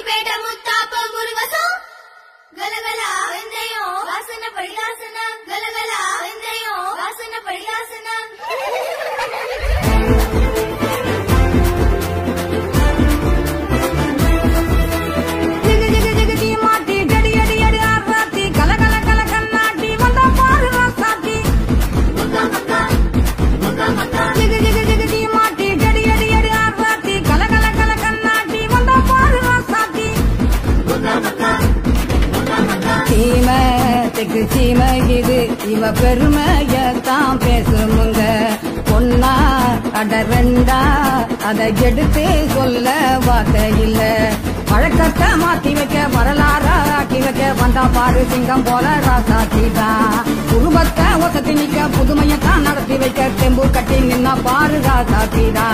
liberamos தெக்கு சீமை இது இவ பெருமையத்தான் பேசுமுங்க. ஒன்னா அட ரெண்டா அதை எடுத்து சொல்ல வார்த்தை இல்ல. பழக்கத்தை மாத்தி வைக்க வரலாறா ஆக்கி வைக்க வந்தா பாரு சிங்கம் போல ராசாத்திதா குடும்பத்தை ஒசத்தி நிக்க புதுமையத்தான் நடத்தி வைக்க தெம்பு கட்டி நின்னா பாரு ராசாத்திதா